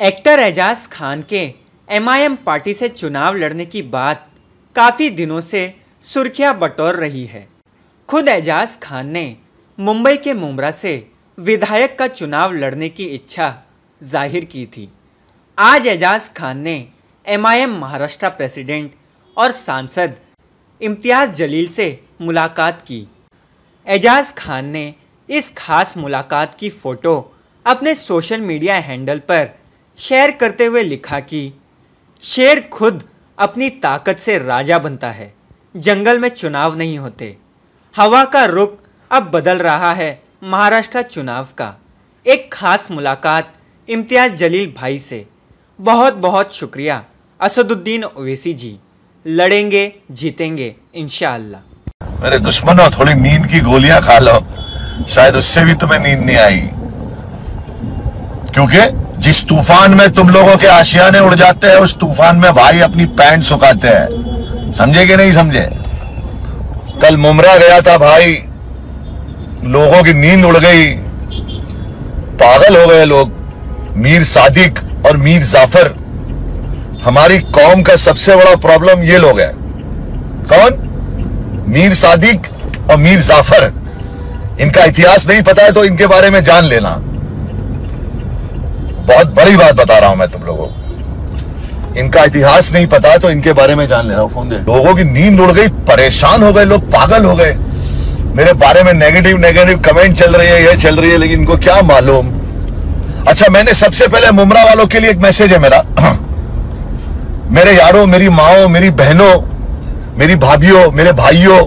Actor Ejaz Khan के MIM party से चुनाव लड़ने की बात काफ़ी दिनों से सुर्खियाँ बटोर रही है। खुद एजाज खान ने मुंबई के मुमरा से विधायक का चुनाव लड़ने की इच्छा ज़ाहिर की थी। आज एजाज खान ने एमआईएम महाराष्ट्र प्रेसिडेंट और सांसद इम्तियाज़ जलील से मुलाकात की। एजाज खान ने इस खास मुलाकात की फ़ोटो अपने सोशल मीडिया हैंडल पर शेयर करते हुए लिखा कि, शेर खुद अपनी ताकत से राजा बनता है। जंगल में चुनाव नहीं होते। हवा का रुख अब बदल रहा है महाराष्ट्र चुनाव का। एक खास मुलाकात इम्तियाज़ जलील भाई से। बहुत बहुत शुक्रिया, असदुद्दीन ओवैसी जी। लड़ेंगे, जीतेंगे इनशाला मेरे दुश्मनों, थोड़ी नींद की गोलियाँ खा लो। शायद उससे भी तुम्हें नींद नहीं आई। क्योंकि जिस तूफ़ान में तुम लोगों के आशियाने उड़ जाते हैं, उस तूफ़ान में भाई अपनी पैंट सुखाते हैं। समझे कि नहीं समझे? कल मुमरा गया था भाई। लोगों की नींद उड़ गई। पागल हो गए लोग। मीर सादिक और मीर जाफ़र। हमारी कौम का सबसे बड़ा प्रॉब्लम ये लोग है। कौन? मीर सादिक और मीर जाफ़र। इनका इतिहास नहीं पता है तो इनके बारे में जान लेना। बहुत बड़ी बात बता रहा हूँ मैं तुम लोगों को। इनका इतिहास नहीं पता है तो इनके बारे में जान लेना फ़ोन दे। लोगों की नींद उड़ गई परेशान हो गए लोग पागल हो गए। मेरे बारे में नेगेटिव नेगेटिव कमेंट चल रही है ये चल रही है लेकिन इनको क्या मालूम? अच्छा मैंने सबसे पहले मुमरा वालों के लिए एक मैसेज है मेरा। मेरे यारों मेरी माओ मेरी बहनों मेरी भाभीियों मेरे भाइयों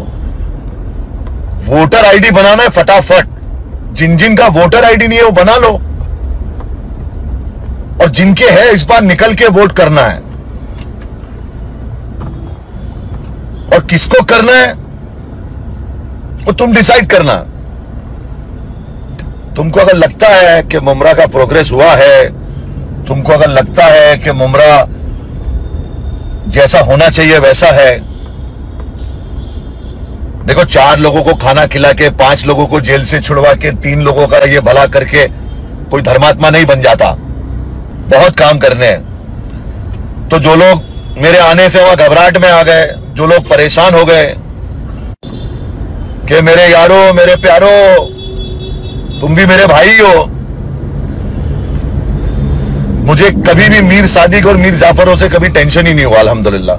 वोटर आईडी बनाना है फटाफट। जिन जिन का वोटर आईडी नहीं है वो बना लो। और जिनके है इस बार निकल के वोट करना है। और किसको करना है, वो तुम डिसाइड करना। तुमको अगर लगता है कि मुमरा का प्रोग्रेस हुआ है, तुमको अगर लगता है कि मुमरा जैसा होना चाहिए वैसा है। देखो, चार लोगों को खाना खिला के, पाँच लोगों को जेल से छुड़वा के, तीन लोगों का ये भला करके कोई धर्मात्मा नहीं बन जाता। बहुत काम करने हैं। तो जो लोग मेरे आने से वहाँ घबराहट में आ गए, जो लोग परेशान हो गए, कि मेरे यारो, मेरे प्यारो, तुम भी मेरे भाई हो। मुझे कभी भी मीर सादिक और मीर जाफरों से कभी टेंशन ही नहीं हुआ, अल्हम्दुलिल्लाह।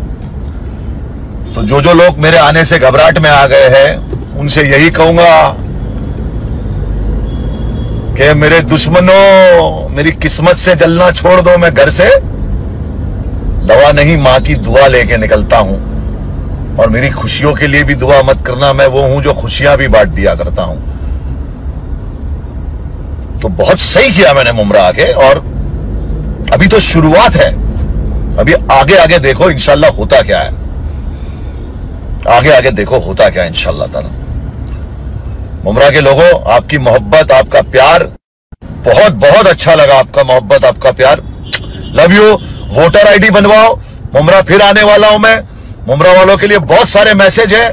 तो जो जो लोग मेरे आने से घबराहट में आ गए हैं, उनसे यही कहूँगा कि मेरे दुश्मनों, मेरी किस्मत से जलना छोड़ दो, मैं घर से दवा नहीं, माँ की दुआ लेके निकलता हूँ। और मेरी खुशियों के लिए भी दुआ मत करना, मैं वो हूँ जो खुशियाँ भी बांट दिया करता हूँ। तो बहुत सही किया मैंने मुमरा आके और अभी तो शुरुआत है। अभी आगे आगे देखो, इंशाल्लाह होता क्या है। आगे आगे देखो, होता क्या इंशाला मुमरा के लोगों, आपकी मोहब्बत, आपका प्यार, बहुत बहुत अच्छा लगा आपका मोहब्बत, आपका प्यार। लव यू वोटर आईडी बनवाओ मुमरा फिर आने वाला हूँ मैं। मुमरा वालों के लिए बहुत सारे मैसेज है।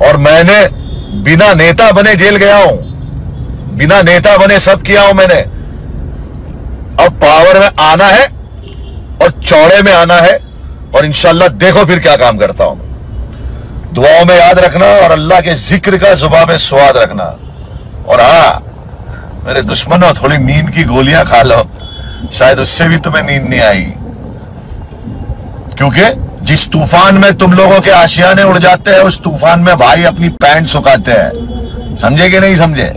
और मैंने बिना नेता बने जेल गया हूँ। बिना नेता बने सब किया हूँ मैंने। अब पावर में आना है और चौड़े में आना है। और इंशाला देखो फिर क्या काम करता हूँ दुआओं में याद रखना और अल्लाह के ज़िक्र का जुबा में स्वाद रखना। और हाँ मेरे दुश्मनों, थोड़ी नींद की गोलियाँ खा लो। शायद उससे भी तुम्हें नींद नहीं आई। क्योंकि जिस तूफ़ान में तुम लोगों के आशियाने उड़ जाते हैं, उस तूफ़ान में भाई अपनी पैंट सुखाते हैं। समझे कि नहीं समझे?